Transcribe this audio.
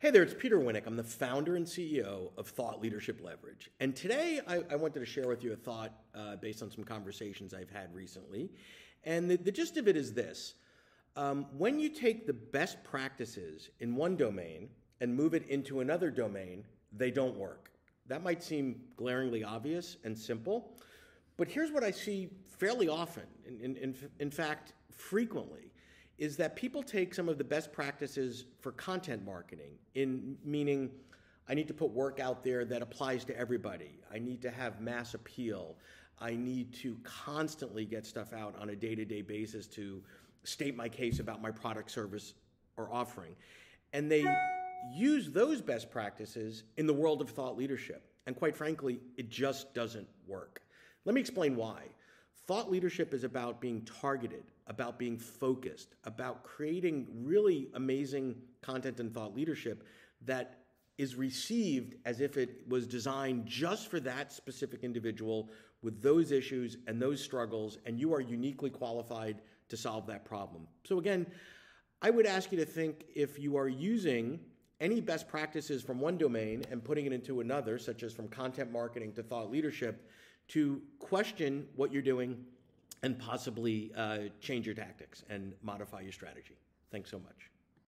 Hey there, it's Peter Winick. I'm the founder and CEO of Thought Leadership Leverage. And today I, I wanted to share with you a thought uh, based on some conversations I've had recently. And the, the gist of it is this um, when you take the best practices in one domain and move it into another domain, they don't work. That might seem glaringly obvious and simple, but here's what I see fairly often, in, in, in fact, frequently is that people take some of the best practices for content marketing in meaning I need to put work out there that applies to everybody. I need to have mass appeal. I need to constantly get stuff out on a day-to-day basis to state my case about my product, service, or offering. And they use those best practices in the world of thought leadership. And quite frankly, it just doesn't work. Let me explain why. Thought leadership is about being targeted, about being focused, about creating really amazing content and thought leadership that is received as if it was designed just for that specific individual with those issues and those struggles, and you are uniquely qualified to solve that problem. So, again, I would ask you to think if you are using any best practices from one domain and putting it into another, such as from content marketing to thought leadership, to question what you're doing and possibly uh, change your tactics and modify your strategy. Thanks so much.